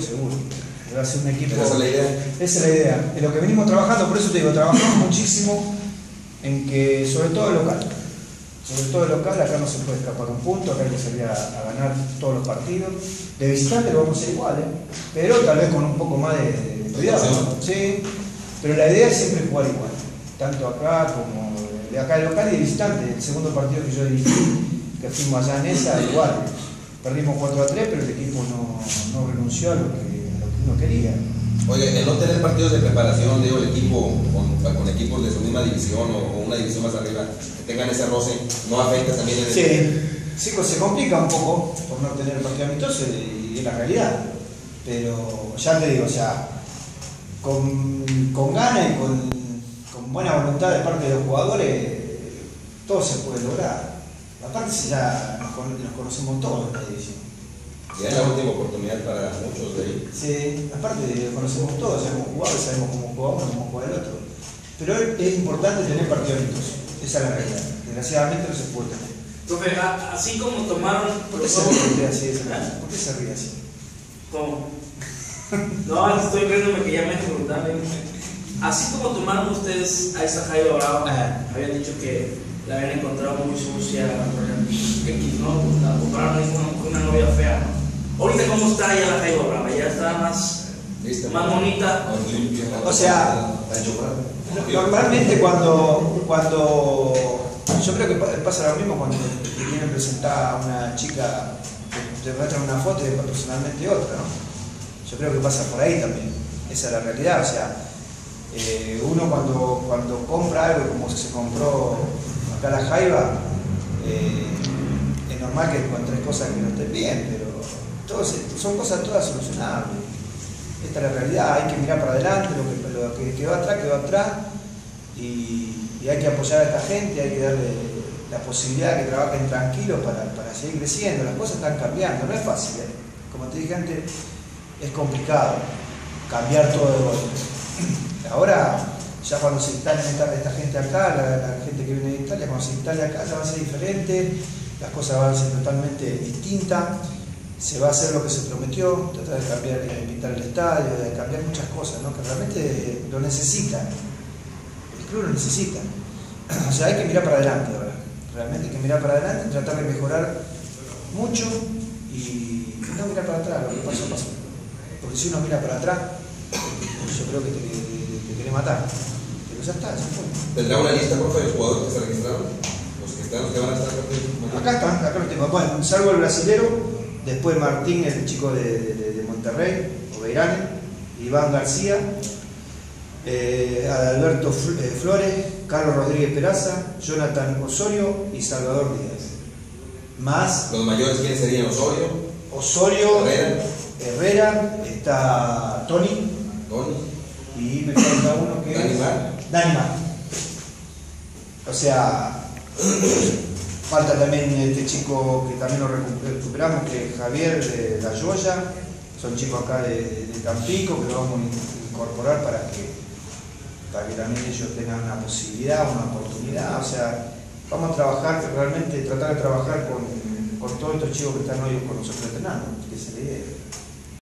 Seguro. Va a ser un equipo. Esa es la idea. Esa es la idea. Es lo que venimos trabajando, por eso te digo, trabajamos muchísimo en que, sobre todo el local. Sobre todo el local, acá no se puede escapar un punto, acá hay que salir a, a ganar todos los partidos. De visitante lo vamos a hacer igual, ¿eh? pero tal vez con un poco más de, de cuidado. ¿no? Sí, pero la idea es siempre jugar igual. Tanto acá como de acá el local y de visitante. El segundo partido que yo dirigí, que fuimos allá en esa, igual. Perdimos 4 a 3, pero el equipo no, no renunció a lo, que, a lo que uno quería. Oye, el no tener partidos de preparación, digo, el equipo con, con equipos de su misma división o, o una división más arriba, que tengan ese roce, ¿no afecta también el Sí, sí, pues se complica un poco por no tener partido amistoso y es la realidad. Pero ya te digo, o sea, con, con ganas y con, con buena voluntad de parte de los jugadores, todo se puede lograr. Aparte, si ya nos, con- nos conocemos todos en la división. Ya es la última oportunidad para muchos de ahí. Sí, aparte nos conocemos todos, sabemos jugar, sabemos cómo jugamos, cómo juega el otro. Pero es importante tener partido amistoso, esa es la realidad. Desgraciadamente no se puede tener. Profe, a- así como tomaron. ¿Por qué se ríe así? ¿Por qué se ríe así? ¿Cómo? No, estoy riéndome que ya me preguntaron. Así como tomaron ustedes a esa Jaiba Brava, Ajá. habían dicho que la habían encontrado muy sucia, X, ¿no? Con con una novia fea, ¿no? Ahorita, ¿cómo está ya la Jaiba Brava? ¿Ya está más, ¿Listo? más bonita? O sea, Normalmente cuando, cuando yo creo que pa- pasa lo mismo cuando te quieren presentar a una chica, te muestran una foto y después personalmente otra, ¿no? Yo creo que pasa por ahí también, esa es la realidad, o sea, eh, uno cuando, cuando compra algo como se compró acá la Jaiba, eh, normal que encuentres cosas que no estén bien, pero todo son cosas todas solucionables esta es la realidad, hay que mirar para adelante, lo que, lo que quedó atrás, quedó atrás, y, hay que apoyar a esta gente, hay que darle la posibilidad de que trabajen tranquilos para, seguir creciendo, las cosas están cambiando, no es fácil, ¿eh? como te dije antes, es complicado cambiar todo de golpe. Ahora, ya cuando se instalen esta, esta gente acá, la, la gente que viene de Italia, cuando se instale acá ya va a ser diferente, las cosas van a ser totalmente distintas se va a hacer lo que se prometió, tratar de cambiar, de pintar el estadio, de cambiar muchas cosas, ¿no? que realmente lo necesitan. El club lo necesita. O sea, hay que mirar para adelante ahora. Realmente hay que mirar para adelante, tratar de mejorar mucho y no mirar para atrás, lo que pasó, pasó. Porque si uno mira para atrás, yo creo que te, te, quiere matar. Pero ya está, ya fue. ¿Tendrá una lista, profe, de jugadores que se registraron? Los que están, los que van a estar acá. Acá está, acá lo tengo. Bueno, salvo el brasilero, después Martín, el chico de, de- de Monterrey, Obeirane, Iván García, eh, Alberto eh, Flores, Carlos Rodríguez Peraza, Jonathan Osorio y Salvador Díaz. Más Los mayores, ¿quiénes serían? Osorio, Osorio, Herrera. Herrera, está Tony Tony, y me falta uno que Dani es Mar. Dani Mar. O sea, falta también este chico que también lo recu- recuperamos, que es Javier de La Joya, son chicos acá de, de Tampico que lo vamos a incorporar para que, para que también ellos tengan una posibilidad, una oportunidad. O sea, vamos a trabajar, realmente tratar de trabajar con, con todos estos chicos que están hoy con nosotros entrenando, que es la idea.